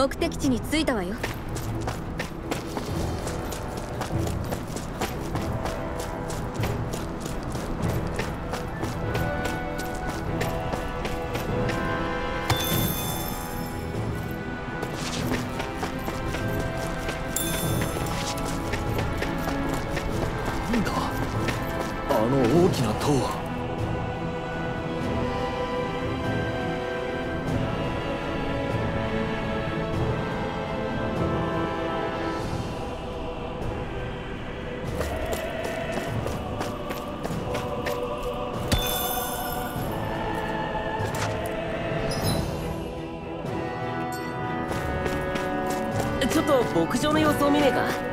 目的地に着いたわよ。牧場の様子を見ねえか？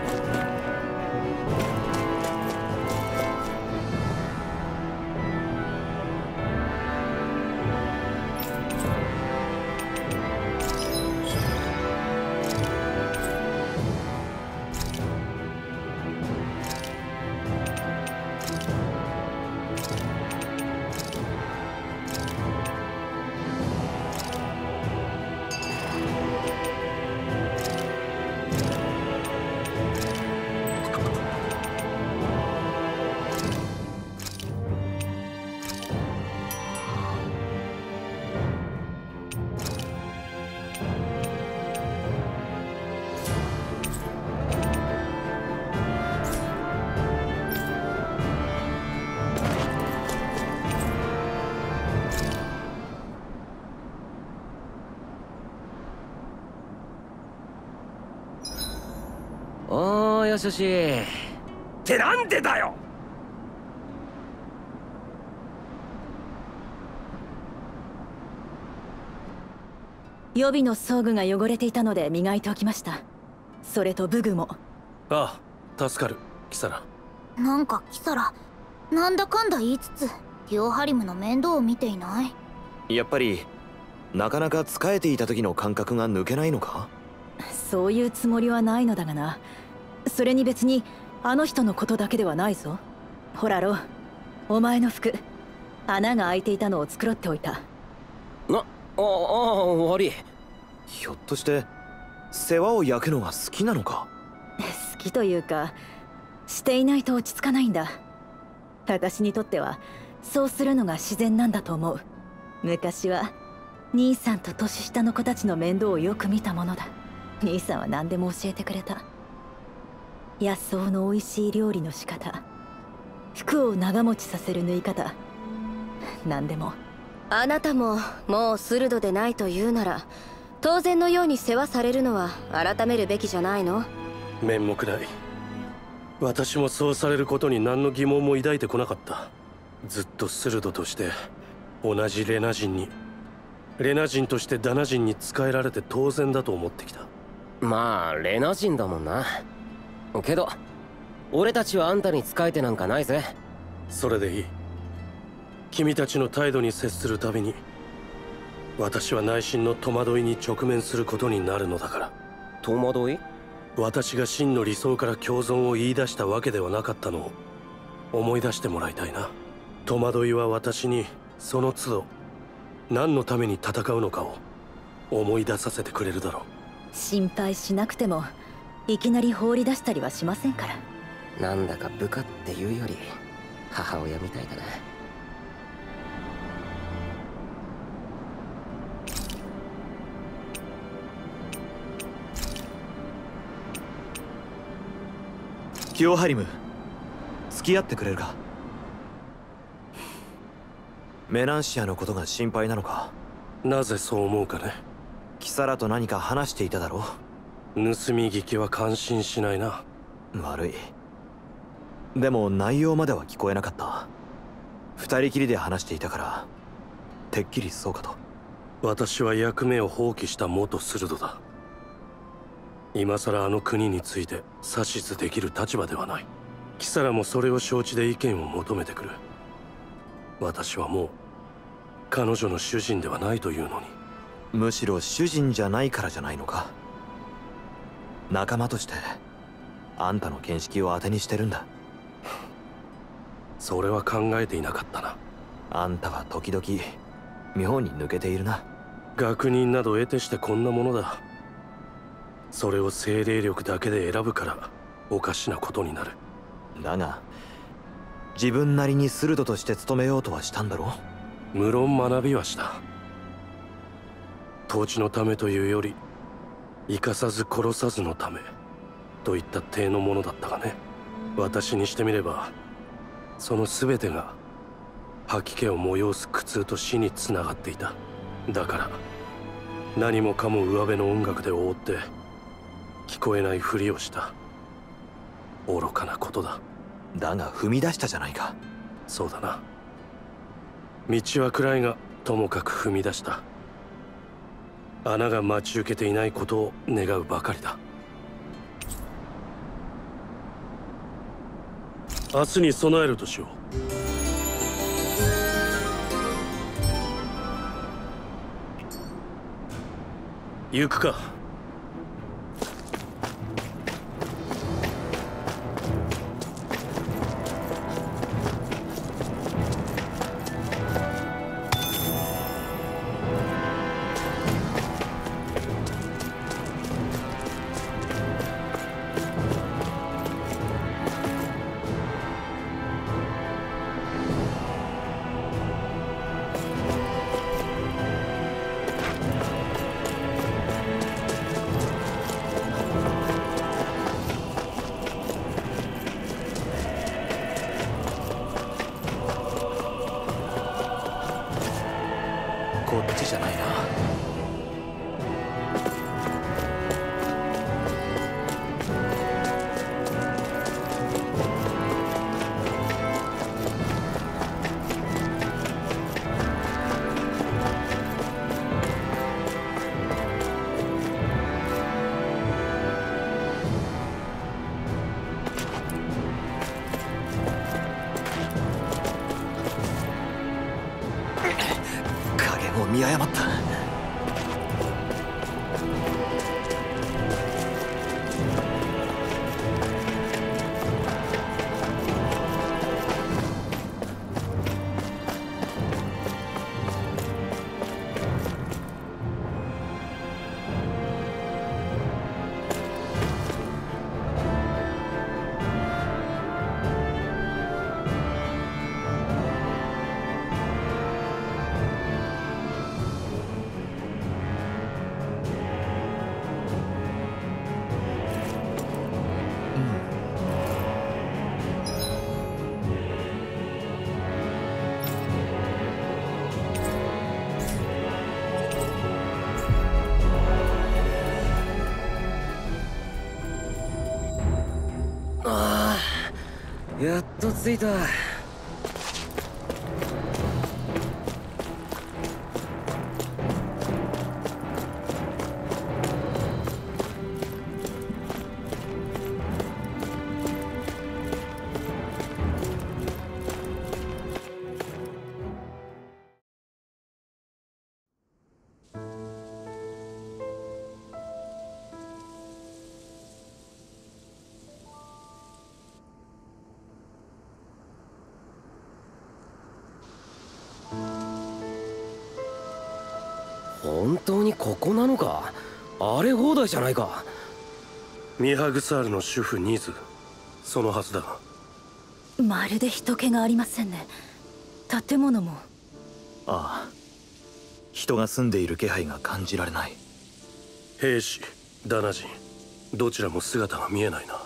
よし。よしってなんでだよ！予備の装具が汚れていたので磨いておきました。それと武具も。ああ助かる。キサラなんかキサラなんだかんだ言いつつギオハリムの面倒を見ていない。やっぱりなかなか使えていた時の感覚が抜けないのか？そういうつもりはないのだがなそれに別にあの人のことだけではないぞ。ほらロー。お前の服。穴が開いていたのを繕っておいた。なああ悪い。ひょっとして世話を焼くのが好きなのか？好きというかしていないと落ち着かないんだ。私にとってはそうするのが自然なんだと思う。昔は兄さんと年下の子たちの面倒をよく見たものだ。兄さんは何でも教えてくれた野草の美味しい料理の仕方。服を長持ちさせる縫い方。何でも。あなたももう鋭でないというなら当然のように世話されるのは改めるべきじゃないの？面目ない。私もそうされることに何の疑問も抱いてこなかった。ずっと鋭として同じレナ人にレナ人としてダナ人に仕えられて当然だと思ってきた。まあレナ人だもんなけど俺たちはあんたに仕えてなんかないぜ。それでいい。君たちの態度に接するたびに私は内心の戸惑いに直面することになるのだから。戸惑い？私が真の理想から共存を言い出したわけではなかったのを思い出してもらいたいな。戸惑いは私にその都度何のために戦うのかを思い出させてくれるだろ心配しなくてもいきなり放り出したりはしませんから。なんだか部下っていうより母親みたいだな。キオハリム付き合ってくれるか？メナンシアのことが心配なのか？なぜそう思うかね。キサラと何か話していただろ盗み聞きは感心しないな。悪い。でも内容までは聞こえなかった。二人きりで話していたからてっきりそうかと。私は役目を放棄した元鋭だ。今さらあの国について指図できる立場ではない。キサラもそれを承知で意見を求めてくる。私はもう彼女の主人ではないというのに。むしろ主人じゃないからじゃないのか仲間としてあんたの見識を当てにしてるんだ。それは考えていなかったな。あんたは時々妙に抜けているな。学人など得てしてこんなものだ。それを精霊力だけで選ぶからおかしなことになる。だが自分なりに鋭として務めようとはしたんだろ無論学びはした。統治のためというより生かさず殺さずのためといった体のものだったがね。私にしてみればその全てが吐き気を催す苦痛と死につながっていた。だから何もかも上辺の音楽で覆って聞こえないふりをした。愚かなことだ。だが踏み出したじゃないか。そうだな。道は暗いがともかく踏み出した穴が待ち受けていないことを願うばかりだ。明日に備えるとしよう。行くか。と着いた。本当にここなのか？荒れ放題じゃないか？ミハグサールの主婦ニズ。そのはずだ。がまるで人気がありませんね。建物も。ああ。人が住んでいる気配が感じられない。兵士ダナ人。どちらも姿が見えないな。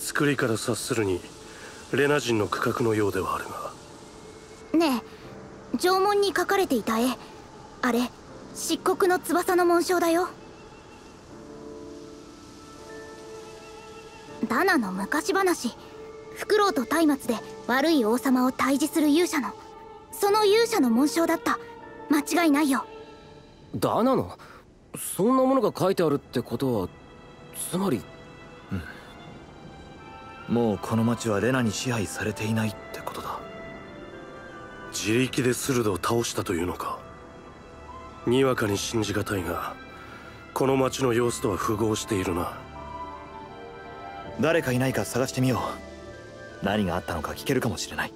作りから察するにレナ人の区画のようではあるが。ねえ縄文に描かれていた絵。あれ漆黒の翼の紋章だよ。ダナの昔話。フクロウと松明で悪い王様を退治する勇者の。その勇者の紋章だった。間違いないよ。ダナの？そんなものが書いてあるってことはつまり？もうこの町はレナに支配されていないってことだ。自力でスルドを倒したというのか？にわかに信じがたいがこの町の様子とは符合しているな。誰かいないか探してみよう。何があったのか聞けるかもしれない。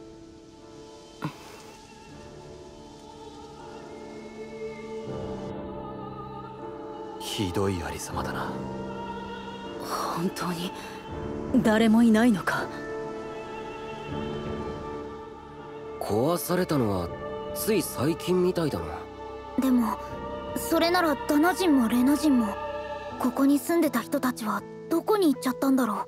ひどいありさまだな。本当に誰もいないのか？壊されたのはつい最近みたいだなでもそれならダナ人もレナ人もここに住んでた人たちはどこに行っちゃったんだろ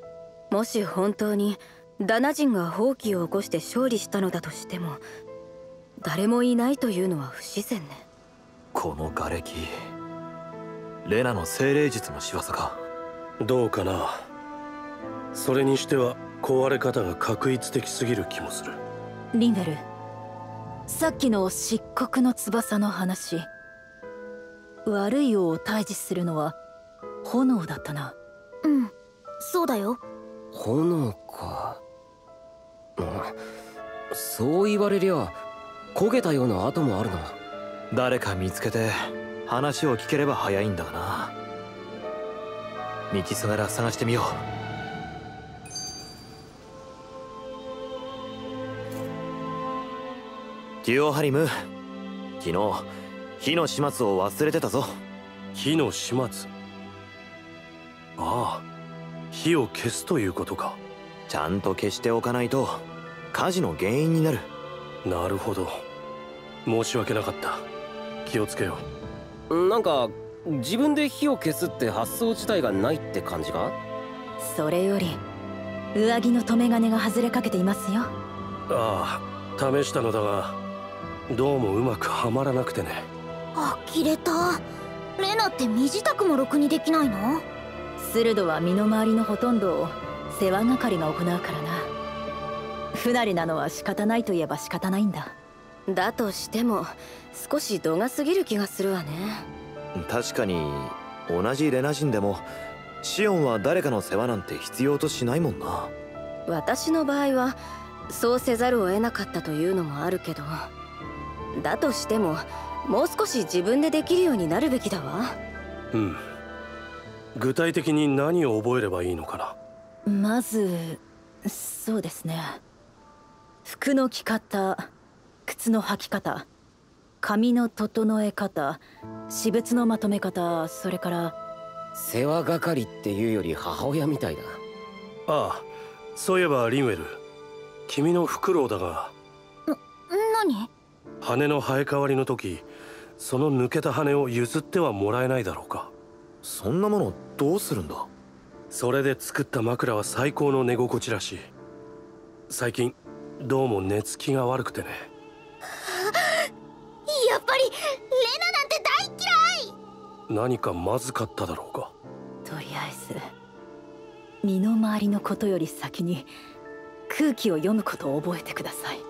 う？もし本当にダナ人が放棄を起こして勝利したのだとしても誰もいないというのは不自然ね。この瓦礫レナの精霊術の仕業か？どうかな。それにしては壊れ方が確一的すぎる気もする。リンベルさっきの漆黒の翼の話。悪い王を退治するのは炎だったな。うん。そうだよ。炎か。そう言われりゃ焦げたような跡もあるな。誰か見つけて話を聞ければ早いんだがな。道すがら探してみようデュオハリム昨日火の始末を忘れてたぞ。火の始末？ああ火を消すということか。ちゃんと消しておかないと火事の原因になる。なるほど。申し訳なかった。気をつけよう。なんか自分で火を消すって発想自体がないって感じか？それより上着の留め金が外れかけていますよ。ああ試したのだがどうもうまくはまらなくてね。呆れた。レナって身支度もろくにできないの？スルドは身の回りのほとんどを世話係が行うからな。不慣れなのは仕方ないといえば仕方ないんだ。だとしても少し度が過ぎる気がするわね。確かに同じレナ人でもシオンは誰かの世話なんて必要としないもんな。私の場合はそうせざるを得なかったというのもあるけどだとしてももう少し自分でできるようになるべきだわ。うん。具体的に何を覚えればいいのかな？まずそうですね。服の着方靴の履き方髪の整え方私物のまとめ方それから世話係っていうより母親みたいだ。ああそういえばリンウェル君のフクロウだが。な何？羽の生え変わりの時その抜けた羽を譲ってはもらえないだろうか。そんなものどうするんだ？それで作った枕は最高の寝心地らしい。最近どうも寝つきが悪くてね。やっぱりレナなんて大嫌い！何かまずかっただろうか。とりあえず身の回りのことより先に空気を読むことを覚えてください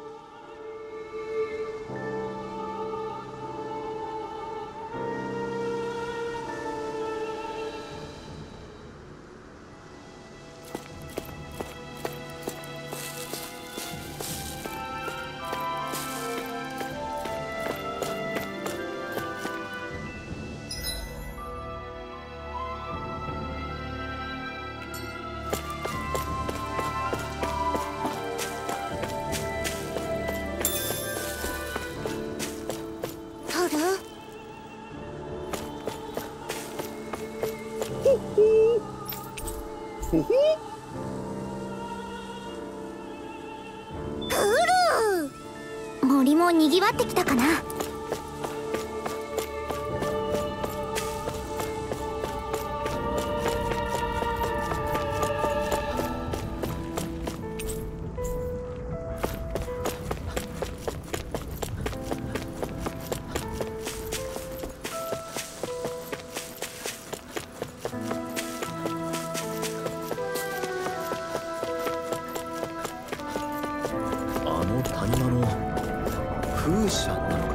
ってきたかな。風車なの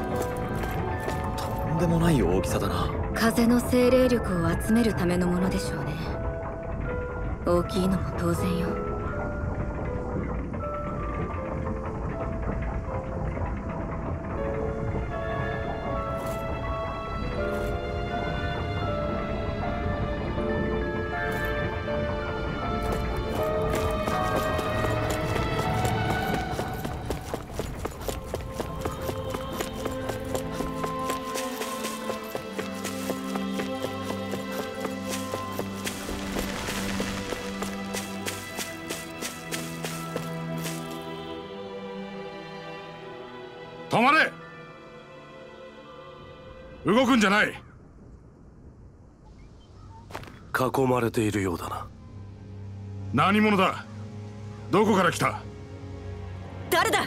かとんでもない大きさだな。風の精霊力を集めるためのものでしょうね。大きいのも当然よ。動くんじゃない。囲まれているようだな。何者だ。どこから来た。誰だ。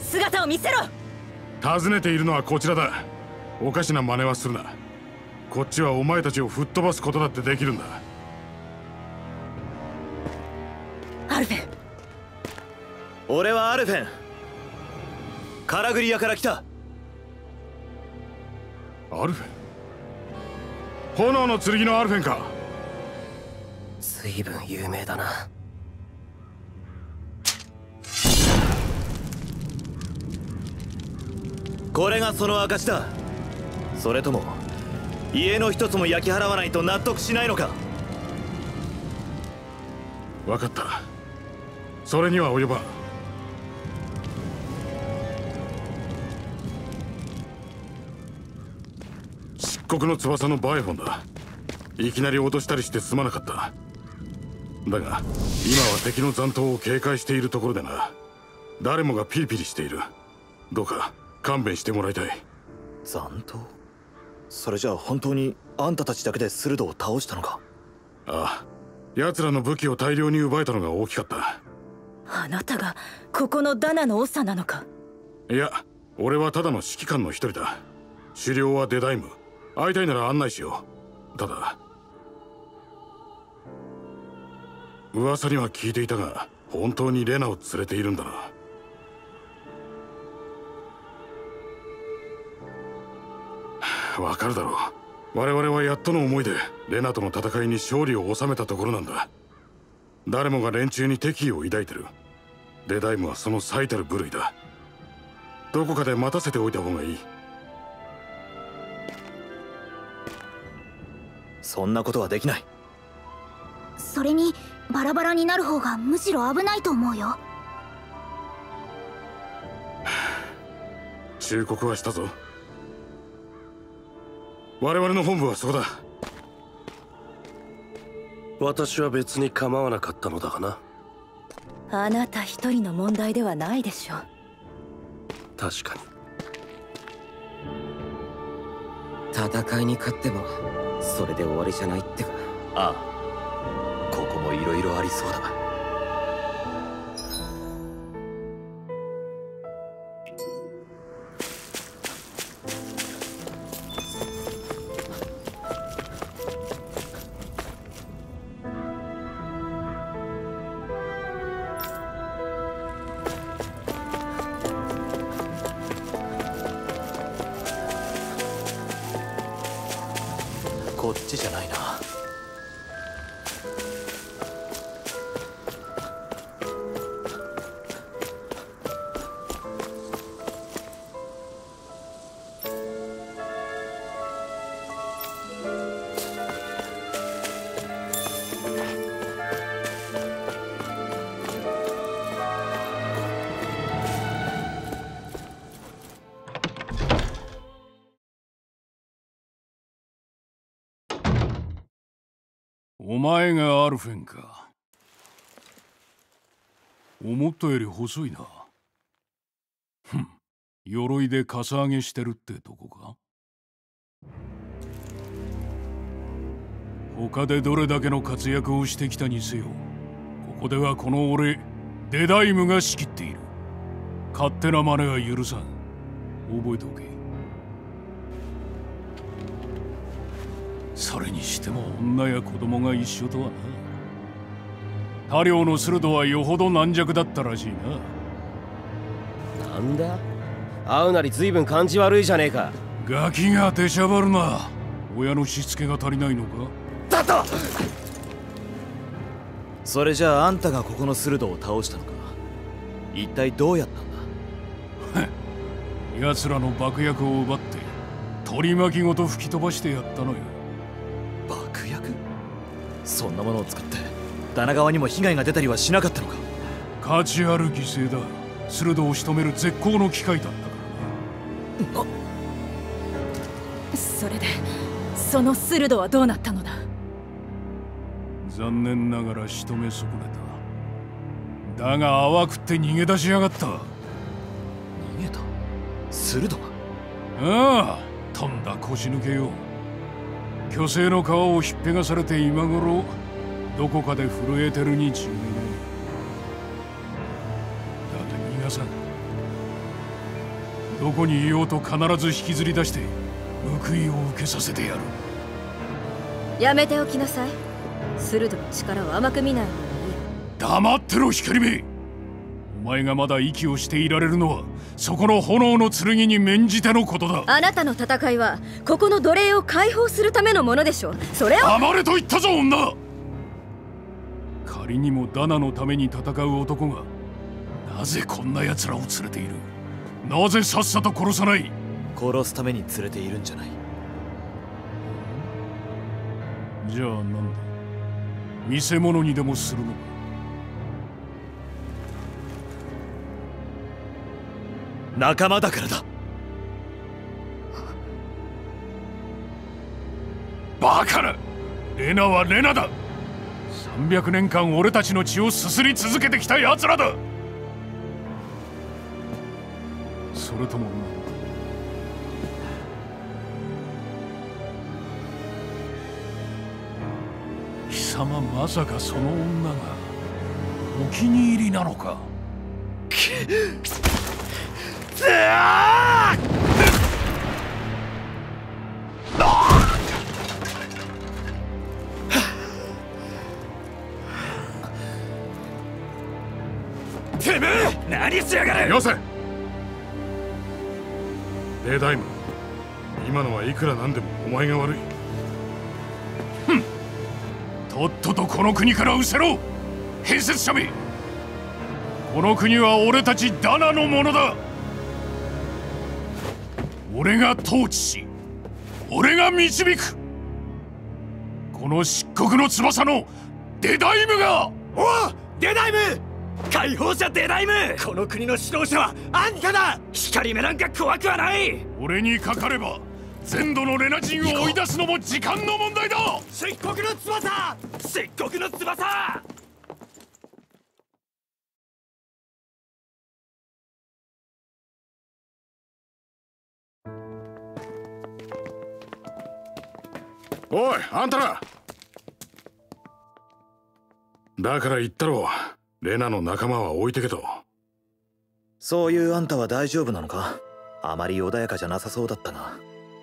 姿を見せろ。尋ねているのはこちらだ。おかしな真似はするな。こっちはお前たちを吹っ飛ばすことだってできるんだ。アルフェン。俺はアルフェン。カラグリアから来たアルフェン。炎の剣のアルフェンか。随分有名だな。これがその証だ。それとも家の一つも焼き払わないと納得しないのか。分かった。それには及ばん漆黒の翼のバイフォンだ。いきなり落としたりしてすまなかった。だが今は敵の残党を警戒しているところでな。誰もがピリピリしている。どうか勘弁してもらいたい。残党？それじゃあ本当にあんたたちだけでスルドを倒したのか？ああ。奴らの武器を大量に奪えたのが大きかった。あなたがここのダナの長なのか？いや俺はただの指揮官の一人だ。狩猟はデダイム会いたいなら案内しよう。ただ噂には聞いていたが本当にレナを連れているんだな。わかるだろう。我々はやっとの思いでレナとの戦いに勝利を収めたところなんだ。誰もが連中に敵意を抱いてる。デダイムはその最たる部類だ。どこかで待たせておいた方がいい。そんなことはできない。それにバラバラになる方がむしろ危ないと思うよ。忠告はしたぞ。我々の本部はそこだ。私は別に構わなかったのだがな。あなた一人の問題ではないでしょう。確かに。戦いに勝ってもそれで終わりじゃないってか。ああ。ここもいろいろありそうだ。こっちじゃないな。前がアルフェンか。思ったより細いな。ふん。鎧でかさ上げしてるってとこか？他でどれだけの活躍をしてきたにせよここではこの俺デダイムが仕切っている。勝手な真似は許さん。覚えておけ。それにしても女や子供が一緒とはな。他領の鋭はよほど軟弱だったらしいな。なんだ？会うなり随分感じ悪いじゃねえか。ガキが出しゃばるな。親のしつけが足りないのか？だと！それじゃああんたがここのスルドを倒したのか？一体どうやったんだ？奴らの爆薬を奪って取り巻きごと吹き飛ばしてやったのよそんなものを使ってダナ川にも被害が出たりはしなかったのか。価値ある犠牲だ。鋭を仕留める絶好の機会だったからなそれでそのスルドはどうなったのだ？残念ながら仕留め損ねた。だが淡くって逃げ出しやがった。逃げた？鋭ああとんだ腰抜けよ虚勢の皮をひっぺがされて今頃どこかで震えてるに違いない。だって逃がさんどこにいようと必ず引きずり出して報いを受けさせてやる。やめておきなさい。鋭の力を甘く見ない方がいい。黙ってろ光目お前がまだ息をしていられるのはそこの炎の剣に免じてのことだ。あなたの戦いはここの奴隷を解放するためのものでしょう。それを。黙れと言ったぞ女！仮にもダナのために戦う男がなぜこんな奴らを連れている？なぜさっさと殺さない？殺すために連れているんじゃない。じゃあなんだ？見せ物にでもするのか？仲間だからだ。バカな。レナはレナだ。300年間俺たちの血をすすり続けてきた奴らだ。それとも。貴様まさかその女がお気に入りなのかてめえ何しやがるよせ。レダイム今のはいくらなんでもお前が悪い。とっととこの国から失せろ変節者め。この国は俺たちダナのものだ。俺が統治し俺が導く。この漆黒の翼のデダイムが。おうデダイム解放者デダイムこの国の指導者はあんただ。光目なんか怖くはない。俺にかかれば全土のレナ人を追い出すのも時間の問題だ。漆黒の翼。漆黒の翼おいあんたら。だから言ったろ。レナの仲間は置いてけと。そういうあんたは大丈夫なのか？あまり穏やかじゃなさそうだったが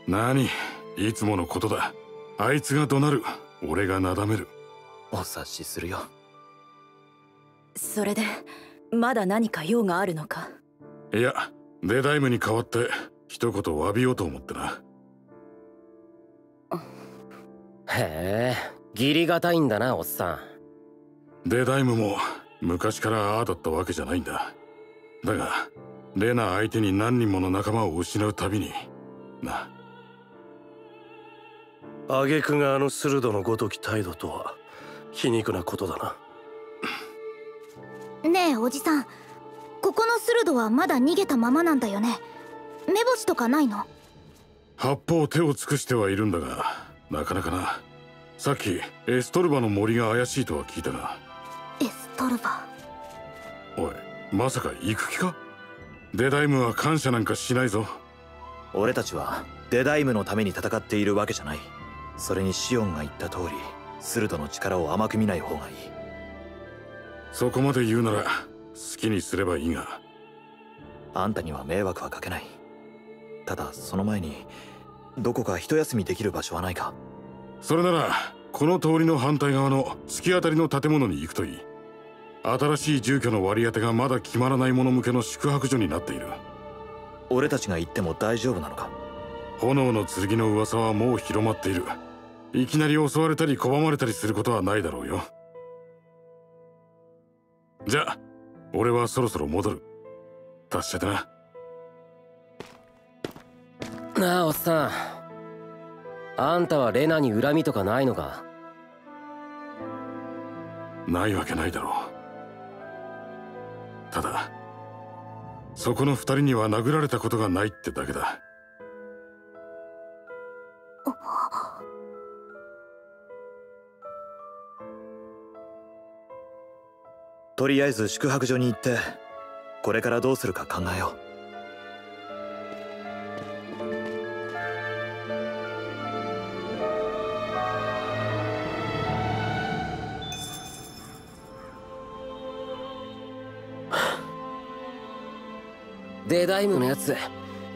何？いつものことだ。あいつが怒鳴る。俺がなだめる。お察しするよ。それでまだ何か用があるのか？いやデダイムに代わって一言詫びようと思ってなへえ義理がたいんだなおっさん。デダイムも昔からああだったわけじゃないんだ。だがレナ相手に何人もの仲間を失うたびにな。挙句があの鋭のごとき態度とは皮肉なことだな。ねえおじさん。ここの鋭はまだ逃げたままなんだよね。目星とかないの？八方手を尽くしてはいるんだがなかなかな。さっきエストルバの森が怪しいとは聞いたがエストルバ？おいまさか行く気か？デダイムは感謝なんかしないぞ。俺たちはデダイムのために戦っているわけじゃない。それにシオンが言った通りスルトの力を甘く見ない方がいい。そこまで言うなら好きにすればいいが。あんたには迷惑はかけない。ただその前にどこか一休みできる場所はないか？それならこの通りの反対側の突き当たりの建物に行くといい。新しい住居の割り当てがまだ決まらない者向けの宿泊所になっている。俺たちが行っても大丈夫なのか？炎の剣の噂はもう広まっている。いきなり襲われたり拒まれたりすることはないだろうよ。じゃあ俺はそろそろ戻る。達者でななあおっさん。あんたはレナに恨みとかないのか？ないわけないだろう。ただそこの二人には殴られたことがないってだけだ。とりあえず宿泊所に行ってこれからどうするか考えよデダイムのやつ。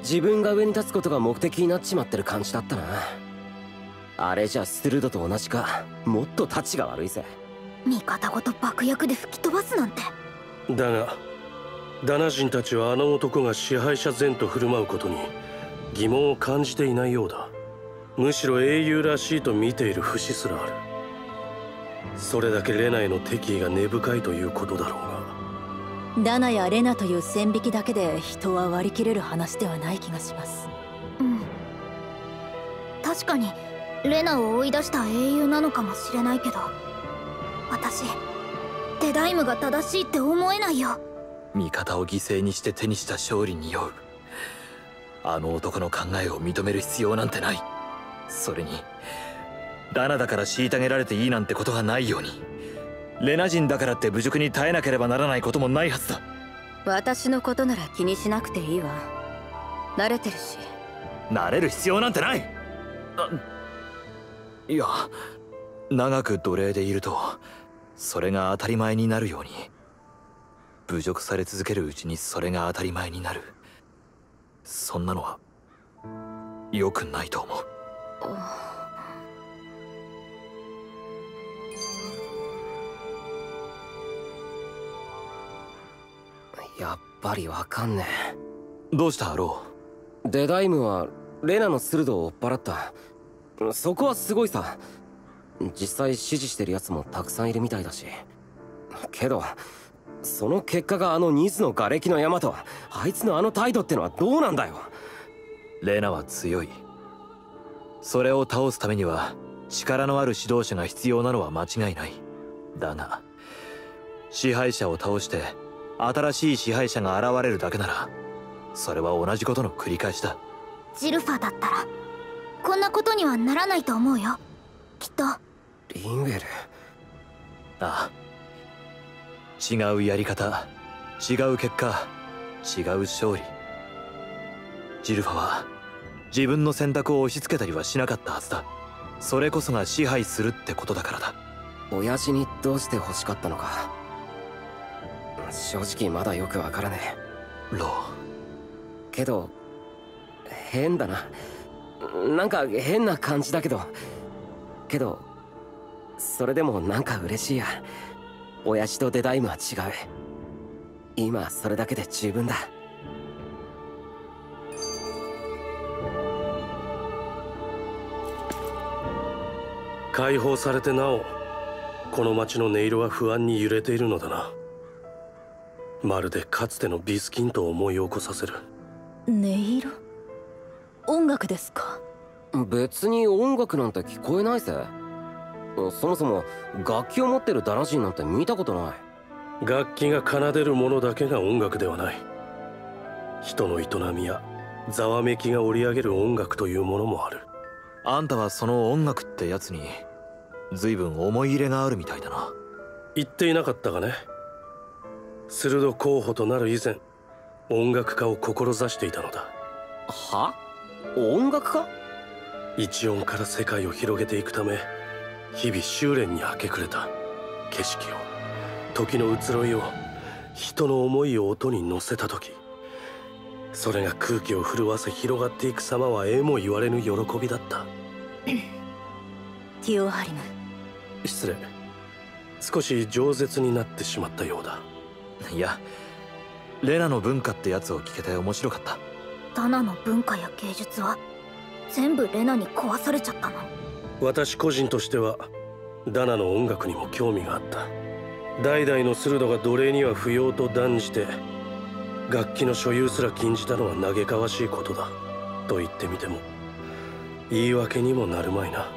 自分が上に立つことが目的になっちまってる感じだったな。あれじゃスルドと同じか。もっとタチが悪いぜ。味方ごと爆薬で吹き飛ばすなんて。だがダナ人たちはあの男が支配者前と振る舞うことに疑問を感じていないようだ。むしろ英雄らしいと見ている節すらある。それだけレナへの敵意が根深いということだろうがダナやレナという線引きだけで人は割り切れる話ではない気がします。うん。確かにレナを追い出した英雄なのかもしれないけど私デダイムが正しいって思えないよ。味方を犠牲にして手にした勝利に酔う。あの男の考えを認める必要なんてない。それにダナだから虐げられていいなんてことがないようにレナ人だからって侮辱に耐えなければならないこともないはずだ。私のことなら気にしなくていいわ。慣れてるし。慣れる必要なんてない。いや長く奴隷でいるとそれが当たり前になるように。侮辱され続けるうちにそれが当たり前になる。そんなのは良くないと思うやっぱりわかんねえ。どうしたローデダイムはレナの鋭を追っ払った。そこはすごいさ。実際支持してる奴もたくさんいるみたいだし。けどその結果があのニズの瓦礫の山とあいつのあの態度ってのはどうなんだよ。レナは強い。それを倒すためには力のある指導者が必要なのは間違いない。だが支配者を倒して新しい支配者が現れるだけならそれは同じことの繰り返しだ。ジルファだったらこんなことにはならないと思うよ。きっと。リンウェル。ああ。違うやり方。違う結果。違う勝利。ジルファは自分の選択を押し付けたりはしなかったはずだ。それこそが支配するってことだからだ。親父にどうして欲しかったのか正直まだよくわからねえ。ロー。けど変だな。なんか変な感じだけど。けどそれでもなんか嬉しいや。親父とデダイムは違う。今それだけで十分だ。解放されてなおこの街の音色は不安に揺れているのだなまるでかつてのビスキントを思い起こさせる。音色？音楽ですか？別に音楽なんて聞こえないぜ。そもそも楽器を持ってるダナ人なんて見たことない。楽器が奏でるものだけが音楽ではない。人の営みやざわめきが織り上げる音楽というものもある。あんたはその音楽ってやつに随分思い入れがあるみたいだな。言っていなかったがね鋭候補となる以前音楽家を志していたのだ。は？音楽家？一音から世界を広げていくため日々修練に明け暮れた。景色を時の移ろいを人の思いを音に乗せた時。それが空気を震わせ広がっていく様はえも言われぬ喜びだった。ティオハリム失礼。少し饒舌になってしまったようだいやレナの文化ってやつを聞けて面白かった。ダナの文化や芸術は全部レナに壊されちゃったの。私個人としてはダナの音楽にも興味があった。代々のスルドが奴隷には不要と断じて楽器の所有すら禁じたのは嘆かわしいことだ。と言ってみても言い訳にもなるまいな